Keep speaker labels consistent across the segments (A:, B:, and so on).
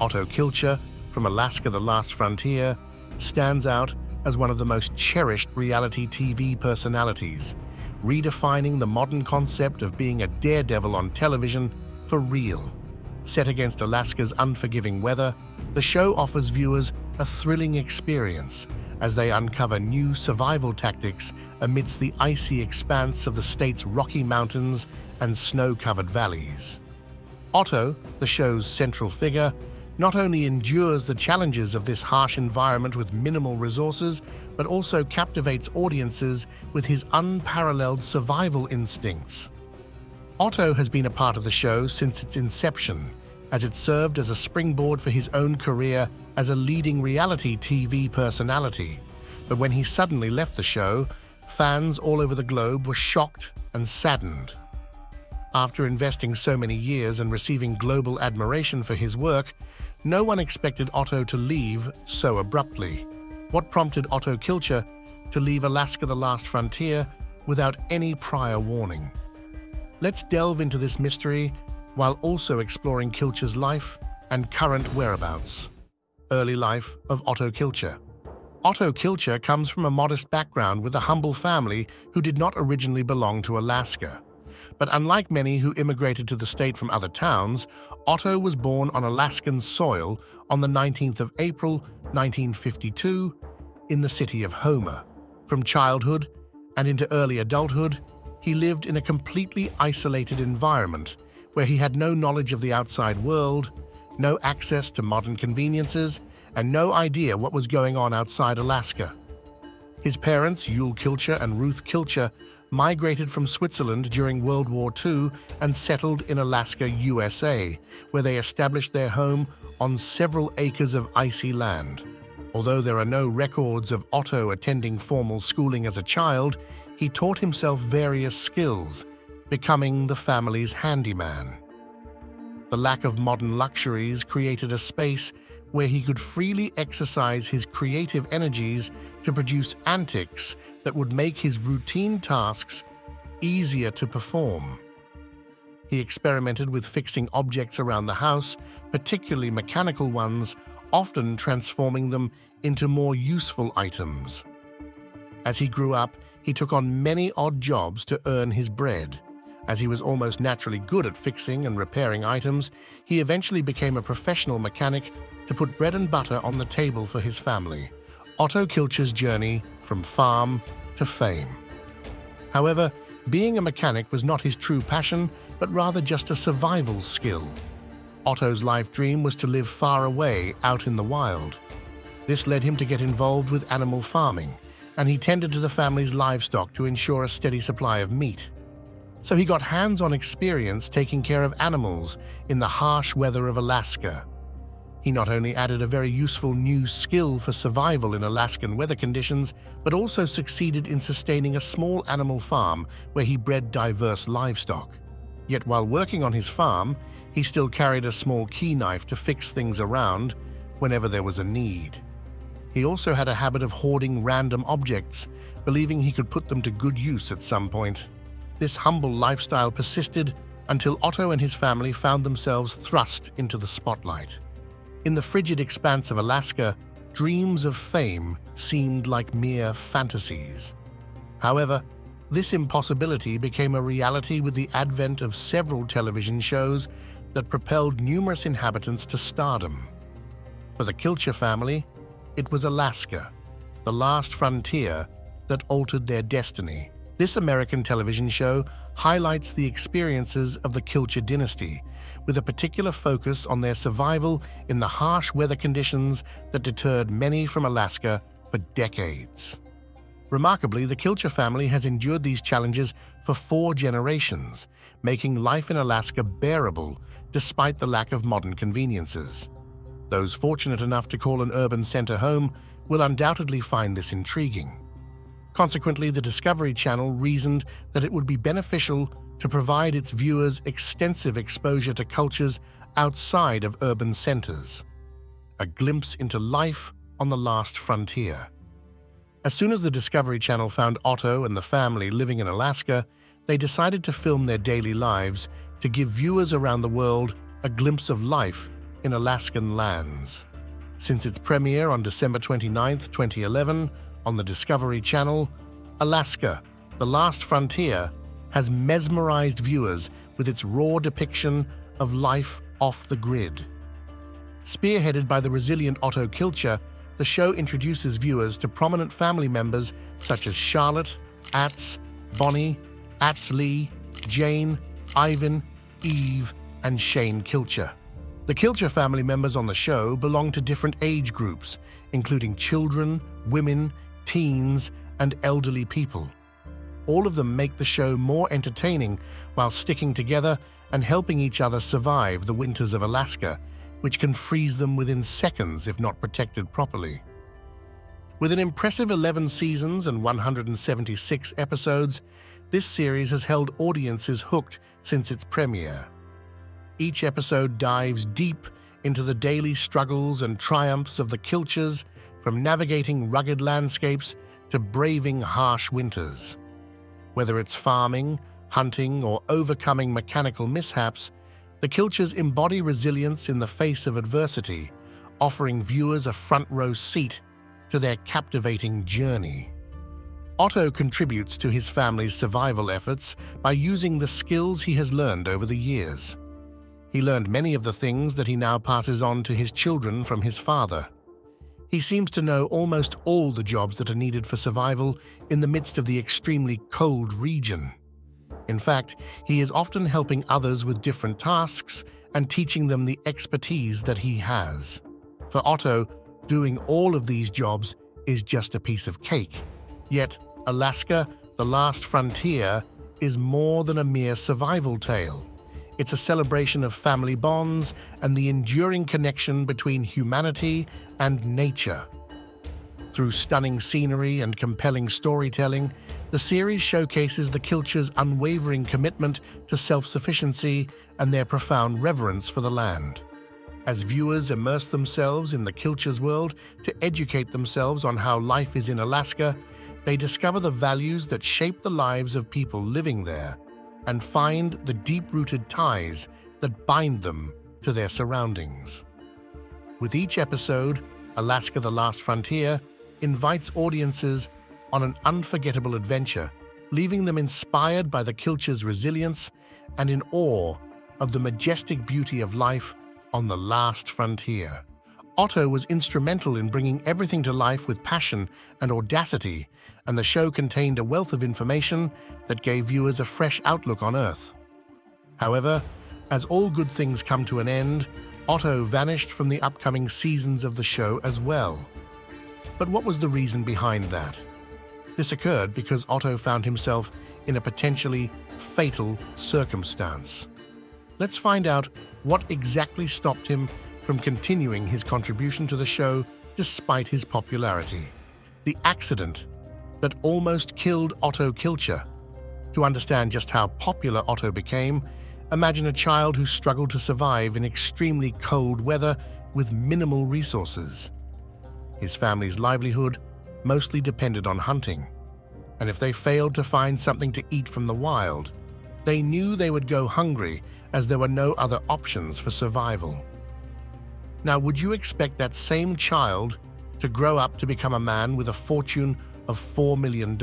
A: Otto Kilcher from Alaska The Last Frontier stands out as one of the most cherished reality TV personalities, redefining the modern concept of being a daredevil on television for real. Set against Alaska's unforgiving weather, the show offers viewers a thrilling experience as they uncover new survival tactics amidst the icy expanse of the state's Rocky Mountains and snow-covered valleys. Otto, the show's central figure, not only endures the challenges of this harsh environment with minimal resources, but also captivates audiences with his unparalleled survival instincts. Otto has been a part of the show since its inception, as it served as a springboard for his own career as a leading reality TV personality. But when he suddenly left the show, fans all over the globe were shocked and saddened. After investing so many years and receiving global admiration for his work, no one expected Otto to leave so abruptly. What prompted Otto Kilcher to leave Alaska the Last Frontier without any prior warning? Let's delve into this mystery while also exploring Kilcher's life and current whereabouts. Early life of Otto Kilcher. Otto Kilcher comes from a modest background with a humble family who did not originally belong to Alaska. But unlike many who immigrated to the state from other towns, Otto was born on Alaskan soil on the 19th of April 1952 in the city of Homer. From childhood and into early adulthood, he lived in a completely isolated environment where he had no knowledge of the outside world, no access to modern conveniences, and no idea what was going on outside Alaska. His parents, Yule Kilcher and Ruth Kilcher, migrated from Switzerland during World War II and settled in Alaska, USA, where they established their home on several acres of icy land. Although there are no records of Otto attending formal schooling as a child, he taught himself various skills, becoming the family's handyman. The lack of modern luxuries created a space where he could freely exercise his creative energies to produce antics that would make his routine tasks easier to perform. He experimented with fixing objects around the house, particularly mechanical ones, often transforming them into more useful items. As he grew up, he took on many odd jobs to earn his bread. As he was almost naturally good at fixing and repairing items, he eventually became a professional mechanic to put bread and butter on the table for his family. Otto Kilcher's journey from farm to fame. However, being a mechanic was not his true passion, but rather just a survival skill. Otto's life dream was to live far away, out in the wild. This led him to get involved with animal farming, and he tended to the family's livestock to ensure a steady supply of meat so he got hands-on experience taking care of animals in the harsh weather of Alaska. He not only added a very useful new skill for survival in Alaskan weather conditions, but also succeeded in sustaining a small animal farm where he bred diverse livestock. Yet while working on his farm, he still carried a small key knife to fix things around whenever there was a need. He also had a habit of hoarding random objects, believing he could put them to good use at some point. This humble lifestyle persisted until Otto and his family found themselves thrust into the spotlight. In the frigid expanse of Alaska, dreams of fame seemed like mere fantasies. However, this impossibility became a reality with the advent of several television shows that propelled numerous inhabitants to stardom. For the Kilcher family, it was Alaska, the last frontier that altered their destiny. This American television show highlights the experiences of the Kilcher dynasty, with a particular focus on their survival in the harsh weather conditions that deterred many from Alaska for decades. Remarkably, the Kilcher family has endured these challenges for four generations, making life in Alaska bearable despite the lack of modern conveniences. Those fortunate enough to call an urban center home will undoubtedly find this intriguing. Consequently, the Discovery Channel reasoned that it would be beneficial to provide its viewers extensive exposure to cultures outside of urban centers, a glimpse into life on the last frontier. As soon as the Discovery Channel found Otto and the family living in Alaska, they decided to film their daily lives to give viewers around the world a glimpse of life in Alaskan lands. Since its premiere on December 29, 2011, on the Discovery Channel, Alaska, The Last Frontier, has mesmerized viewers with its raw depiction of life off the grid. Spearheaded by the resilient Otto Kilcher, the show introduces viewers to prominent family members such as Charlotte, Atz, Bonnie, Atz Lee, Jane, Eivin, Eve, and Shane Kilcher. The Kilcher family members on the show belong to different age groups, including children, women, teens, and elderly people. All of them make the show more entertaining while sticking together and helping each other survive the winters of Alaska, which can freeze them within seconds if not protected properly. With an impressive 11 seasons and 176 episodes, this series has held audiences hooked since its premiere. Each episode dives deep into the daily struggles and triumphs of the Kilchers, from navigating rugged landscapes to braving harsh winters. Whether it's farming, hunting, or overcoming mechanical mishaps, the Kilchers embody resilience in the face of adversity, offering viewers a front row seat to their captivating journey. Otto contributes to his family's survival efforts by using the skills he has learned over the years. He learned many of the things that he now passes on to his children from his father. He seems to know almost all the jobs that are needed for survival in the midst of the extremely cold region. In fact, he is often helping others with different tasks and teaching them the expertise that he has. For Otto, doing all of these jobs is just a piece of cake. Yet, Alaska, the last frontier, is more than a mere survival tale. It's a celebration of family bonds and the enduring connection between humanity and nature. Through stunning scenery and compelling storytelling, the series showcases the Kilcher's unwavering commitment to self-sufficiency and their profound reverence for the land. As viewers immerse themselves in the Kilcher's world to educate themselves on how life is in Alaska, they discover the values that shape the lives of people living there and find the deep-rooted ties that bind them to their surroundings. With each episode, Alaska the Last Frontier invites audiences on an unforgettable adventure, leaving them inspired by the Kilcher's resilience and in awe of the majestic beauty of life on the last frontier. Otto was instrumental in bringing everything to life with passion and audacity, and the show contained a wealth of information that gave viewers a fresh outlook on Earth. However, as all good things come to an end, Otto vanished from the upcoming seasons of the show as well. But what was the reason behind that? This occurred because Otto found himself in a potentially fatal circumstance. Let's find out what exactly stopped him from continuing his contribution to the show despite his popularity. The accident that almost killed Otto Kilcher. To understand just how popular Otto became, imagine a child who struggled to survive in extremely cold weather with minimal resources. His family's livelihood mostly depended on hunting, and if they failed to find something to eat from the wild, they knew they would go hungry as there were no other options for survival. Now, would you expect that same child to grow up to become a man with a fortune of $4 million?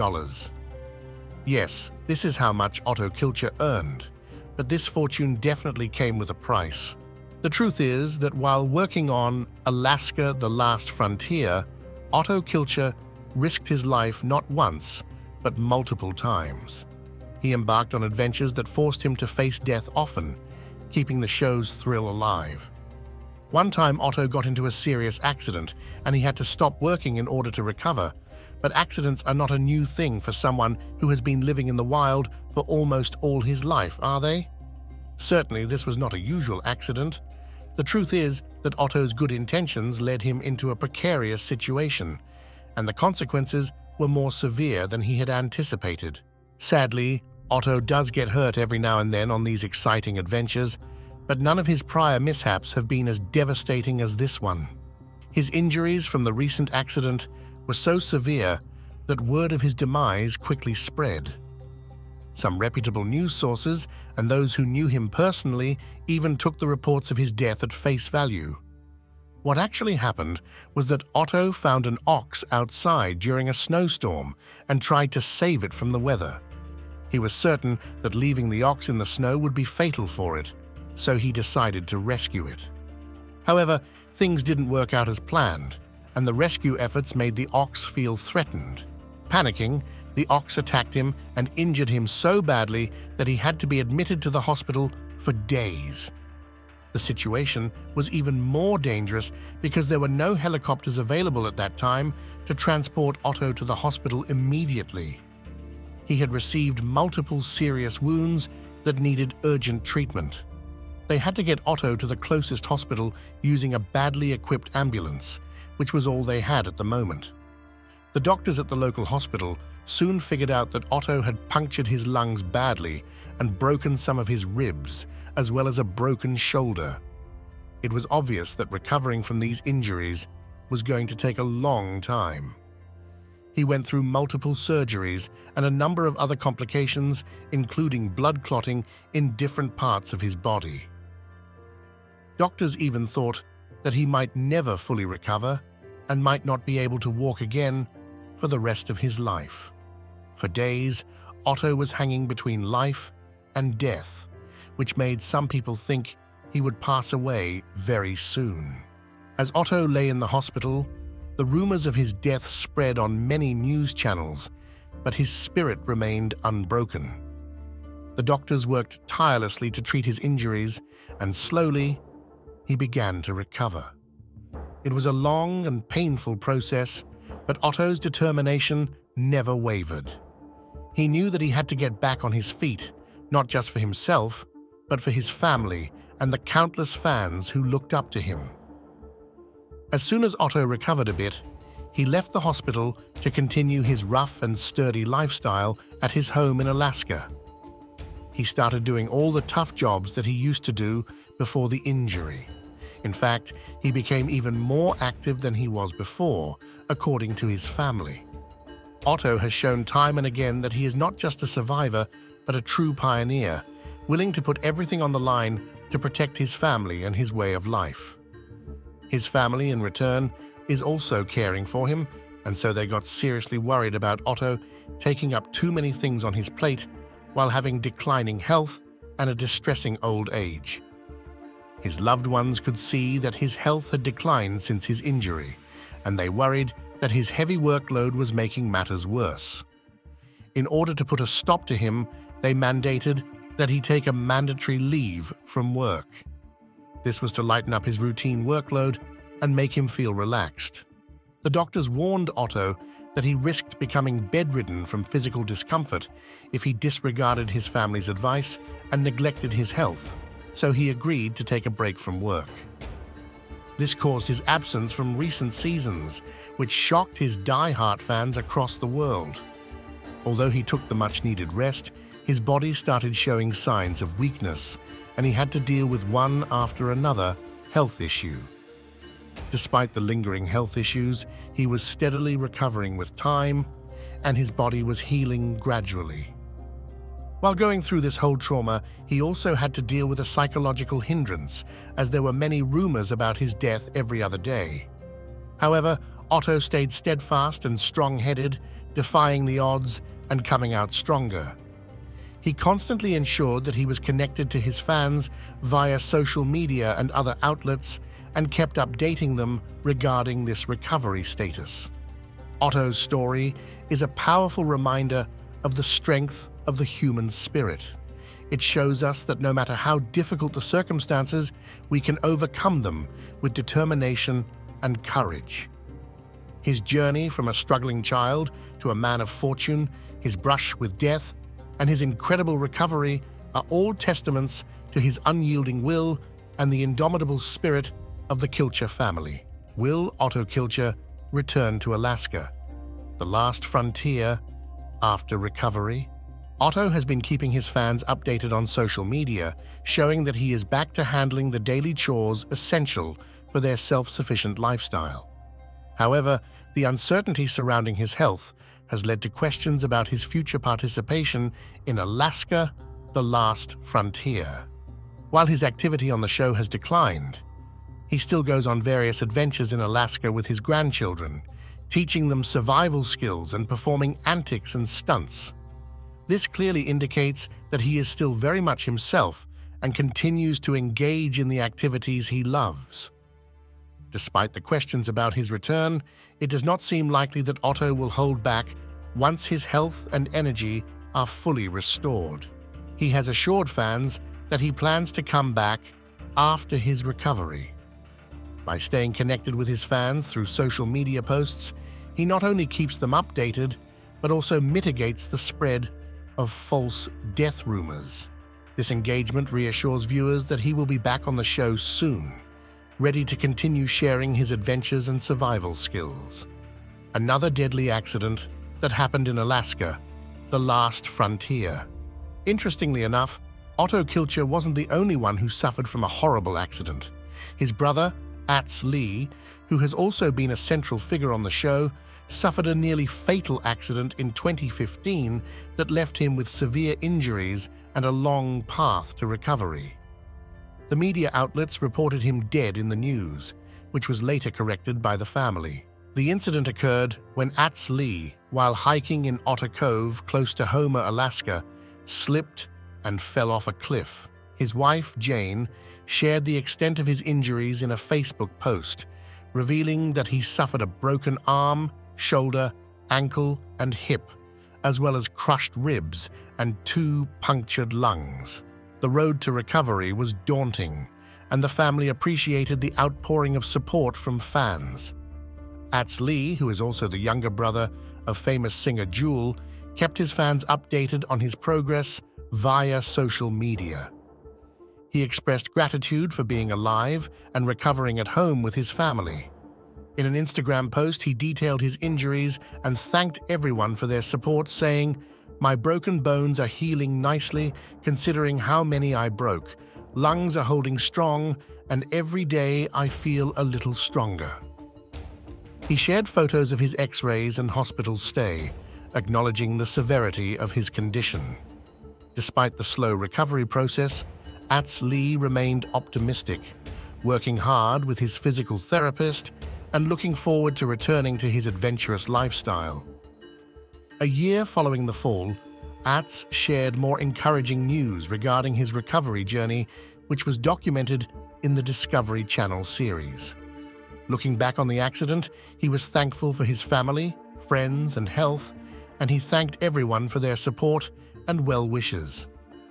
A: Yes, this is how much Otto Kilcher earned, but this fortune definitely came with a price. The truth is that while working on Alaska the Last Frontier, Otto Kilcher risked his life not once, but multiple times. He embarked on adventures that forced him to face death often, keeping the show's thrill alive. One time Otto got into a serious accident and he had to stop working in order to recover. But accidents are not a new thing for someone who has been living in the wild for almost all his life, are they? Certainly this was not a usual accident. The truth is that Otto's good intentions led him into a precarious situation, and the consequences were more severe than he had anticipated. Sadly, Otto does get hurt every now and then on these exciting adventures, but none of his prior mishaps have been as devastating as this one. His injuries from the recent accident were so severe that word of his demise quickly spread. Some reputable news sources and those who knew him personally even took the reports of his death at face value. What actually happened was that Otto found an ox outside during a snowstorm and tried to save it from the weather. He was certain that leaving the ox in the snow would be fatal for it, so he decided to rescue it. However, things didn't work out as planned, and the rescue efforts made the ox feel threatened. Panicking, the ox attacked him and injured him so badly that he had to be admitted to the hospital for days. The situation was even more dangerous because there were no helicopters available at that time to transport Otto to the hospital immediately. He had received multiple serious wounds that needed urgent treatment. They had to get Otto to the closest hospital using a badly equipped ambulance, which was all they had at the moment. The doctors at the local hospital soon figured out that Otto had punctured his lungs badly and broken some of his ribs, as well as a broken shoulder. It was obvious that recovering from these injuries was going to take a long time. He went through multiple surgeries and a number of other complications, including blood clotting in different parts of his body. Doctors even thought that he might never fully recover and might not be able to walk again for the rest of his life. For days, Otto was hanging between life and death, which made some people think he would pass away very soon. As Otto lay in the hospital, the rumors of his death spread on many news channels, but his spirit remained unbroken. The doctors worked tirelessly to treat his injuries, and slowly, he began to recover. It was a long and painful process, but Otto's determination never wavered. He knew that he had to get back on his feet, not just for himself, but for his family and the countless fans who looked up to him. As soon as Otto recovered a bit, he left the hospital to continue his rough and sturdy lifestyle at his home in Alaska. He started doing all the tough jobs that he used to do before the injury. In fact, he became even more active than he was before, according to his family. Otto has shown time and again that he is not just a survivor, but a true pioneer, willing to put everything on the line to protect his family and his way of life. His family, in return, is also caring for him, and so they got seriously worried about Otto taking up too many things on his plate while having declining health and a distressing old age. His loved ones could see that his health had declined since his injury, and they worried that his heavy workload was making matters worse. In order to put a stop to him, they mandated that he take a mandatory leave from work. This was to lighten up his routine workload and make him feel relaxed. The doctors warned Otto that he risked becoming bedridden from physical discomfort if he disregarded his family's advice and neglected his health, so he agreed to take a break from work. This caused his absence from recent seasons, which shocked his die-hard fans across the world. Although he took the much-needed rest, his body started showing signs of weakness, and he had to deal with one after another health issue. Despite the lingering health issues, he was steadily recovering with time, and his body was healing gradually. While going through this whole trauma, he also had to deal with a psychological hindrance, as there were many rumors about his death every other day. However, Otto stayed steadfast and strong-headed, defying the odds and coming out stronger. He constantly ensured that he was connected to his fans via social media and other outlets and kept updating them regarding this recovery status. Otto's story is a powerful reminder of the strength of the human spirit. It shows us that no matter how difficult the circumstances, we can overcome them with determination and courage. His journey from a struggling child to a man of fortune, his brush with death, and his incredible recovery are all testaments to his unyielding will and the indomitable spirit of the Kilcher family. Will Otto Kilcher return to Alaska? The last frontier after recovery? Otto has been keeping his fans updated on social media, showing that he is back to handling the daily chores essential for their self-sufficient lifestyle. However, the uncertainty surrounding his health has led to questions about his future participation in Alaska The Last Frontier. While his activity on the show has declined, he still goes on various adventures in Alaska with his grandchildren, teaching them survival skills and performing antics and stunts. This clearly indicates that he is still very much himself and continues to engage in the activities he loves. Despite the questions about his return, it does not seem likely that Otto will hold back once his health and energy are fully restored. He has assured fans that he plans to come back after his recovery. By staying connected with his fans through social media posts, he not only keeps them updated, but also mitigates the spread of false death rumors. This engagement reassures viewers that he will be back on the show soon, ready to continue sharing his adventures and survival skills. Another deadly accident that happened in Alaska, the last frontier. Interestingly enough, Otto Kilcher wasn't the only one who suffered from a horrible accident. His brother, Atz Lee, who has also been a central figure on the show, suffered a nearly fatal accident in 2015 that left him with severe injuries and a long path to recovery. The media outlets reported him dead in the news, which was later corrected by the family. The incident occurred when Atz Lee, while hiking in Otter Cove close to Homer, Alaska, slipped and fell off a cliff. His wife, Jane, shared the extent of his injuries in a Facebook post, revealing that he suffered a broken arm, shoulder, ankle, and hip, as well as crushed ribs and two punctured lungs. The road to recovery was daunting, and the family appreciated the outpouring of support from fans. Atz Lee, who is also the younger brother of famous singer Jewel, kept his fans updated on his progress via social media. He expressed gratitude for being alive and recovering at home with his family. In an Instagram post, he detailed his injuries and thanked everyone for their support, saying, My broken bones are healing nicely considering how many I broke. Lungs are holding strong, and every day I feel a little stronger. He shared photos of his x rays and hospital stay, acknowledging the severity of his condition. Despite the slow recovery process, Atz Lee remained optimistic, working hard with his physical therapist and looking forward to returning to his adventurous lifestyle. A year following the fall, Atz shared more encouraging news regarding his recovery journey, which was documented in the Discovery Channel series. Looking back on the accident, he was thankful for his family, friends, and health, and he thanked everyone for their support and well wishes.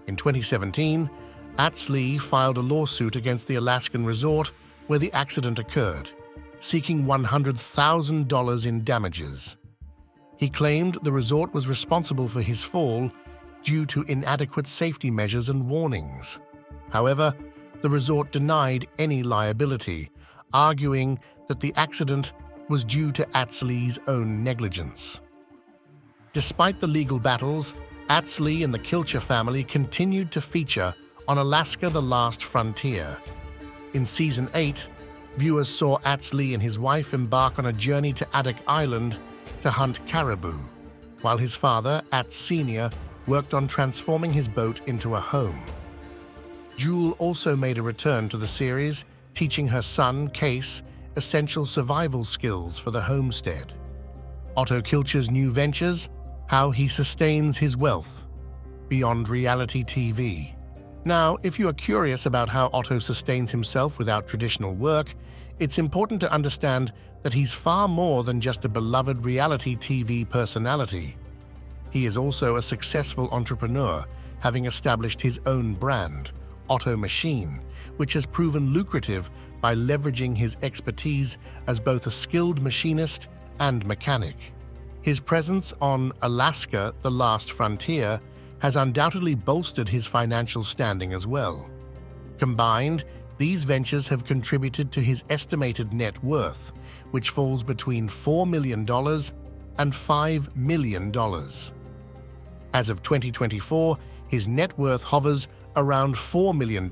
A: In 2017, Atz Lee filed a lawsuit against the Alaskan resort where the accident occurred, seeking $100,000 in damages. He claimed the resort was responsible for his fall due to inadequate safety measures and warnings. However, the resort denied any liability, arguing that the accident was due to Atz Lee's own negligence. Despite the legal battles, Atz Lee and the Kilcher family continued to feature on Alaska The Last Frontier. In Season 8, viewers saw Atz Lee and his wife embark on a journey to Adak Island to hunt caribou, while his father, Atz Sr., worked on transforming his boat into a home. Jewel also made a return to the series, teaching her son, Kase, essential survival skills for the homestead. Otto Kilcher's new ventures, how he sustains his wealth, beyond reality TV. Now, if you are curious about how Otto sustains himself without traditional work, it's important to understand that he's far more than just a beloved reality TV personality. He is also a successful entrepreneur, having established his own brand, Otto Machine, which has proven lucrative by leveraging his expertise as both a skilled machinist and mechanic. His presence on Alaska, the last frontier, has undoubtedly bolstered his financial standing as well. Combined, these ventures have contributed to his estimated net worth, which falls between $4 million and $5 million. As of 2024, his net worth hovers around $4 million.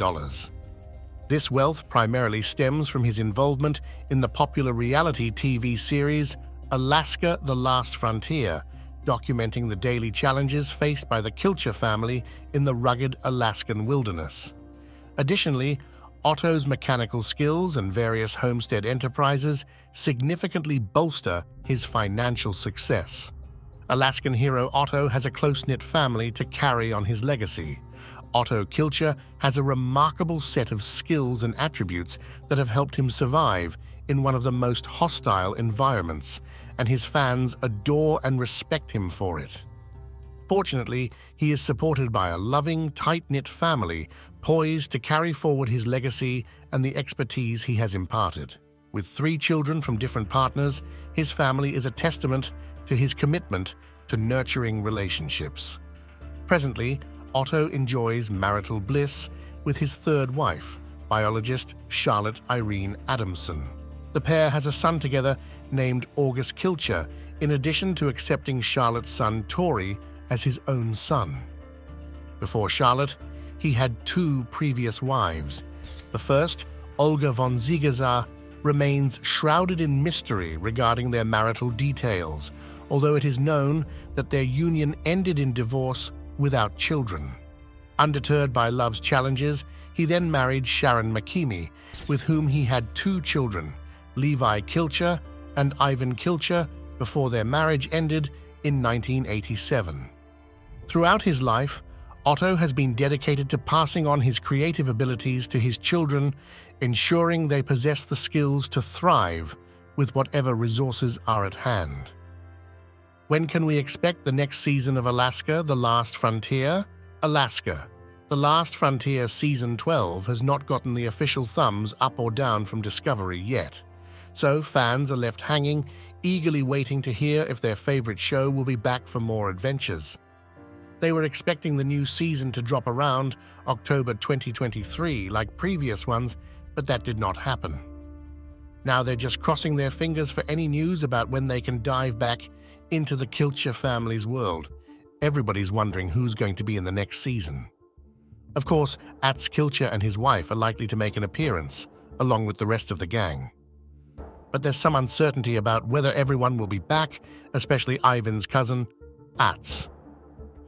A: This wealth primarily stems from his involvement in the popular reality TV series Alaska The Last Frontier, documenting the daily challenges faced by the Kilcher family in the rugged Alaskan wilderness. Additionally, Otto's mechanical skills and various homestead enterprises significantly bolster his financial success. Alaskan hero Otto has a close-knit family to carry on his legacy. Otto Kilcher has a remarkable set of skills and attributes that have helped him survive in one of the most hostile environments, and his fans adore and respect him for it. Fortunately, he is supported by a loving, tight-knit family poised to carry forward his legacy and the expertise he has imparted. With three children from different partners, his family is a testament to his commitment to nurturing relationships. Presently, Otto enjoys marital bliss with his third wife, biologist Charlotte Irene Adamson. The pair has a son together named August Kilcher, in addition to accepting Charlotte's son Tori as his own son. Before Charlotte, he had two previous wives. The first, Olga von Ziegesar, remains shrouded in mystery regarding their marital details, although it is known that their union ended in divorce without children. Undeterred by love's challenges, he then married Sharon McKeamy, with whom he had two children, Levi Kilcher and Eivin Kilcher, before their marriage ended in 1987. Throughout his life, Otto has been dedicated to passing on his creative abilities to his children, ensuring they possess the skills to thrive with whatever resources are at hand. When can we expect the next season of Alaska, The Last Frontier? Alaska, The Last Frontier Season 12 has not gotten the official thumbs up or down from Discovery yet. So fans are left hanging, eagerly waiting to hear if their favorite show will be back for more adventures. They were expecting the new season to drop around October 2023 like previous ones, but that did not happen. Now they're just crossing their fingers for any news about when they can dive back into the Kilcher family's world. Everybody's wondering who's going to be in the next season. Of course, Atz Kilcher and his wife are likely to make an appearance, along with the rest of the gang but there's some uncertainty about whether everyone will be back, especially Eivin's cousin, Atz.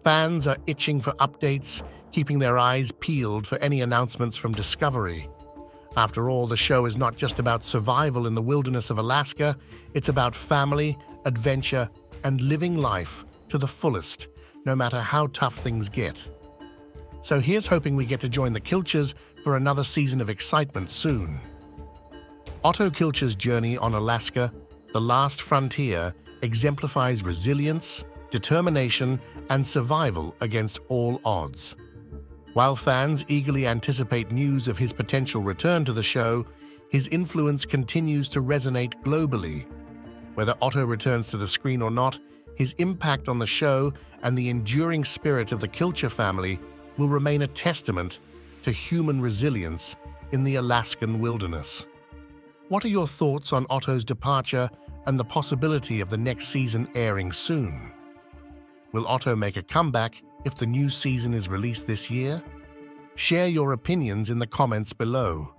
A: Fans are itching for updates, keeping their eyes peeled for any announcements from Discovery. After all, the show is not just about survival in the wilderness of Alaska, it's about family, adventure, and living life to the fullest, no matter how tough things get. So here's hoping we get to join the Kilchers for another season of excitement soon. Otto Kilcher's journey on Alaska, the last frontier, exemplifies resilience, determination, and survival against all odds. While fans eagerly anticipate news of his potential return to the show, his influence continues to resonate globally. Whether Otto returns to the screen or not, his impact on the show and the enduring spirit of the Kilcher family will remain a testament to human resilience in the Alaskan wilderness. What are your thoughts on Otto's departure and the possibility of the next season airing soon? Will Otto make a comeback if the new season is released this year? Share your opinions in the comments below.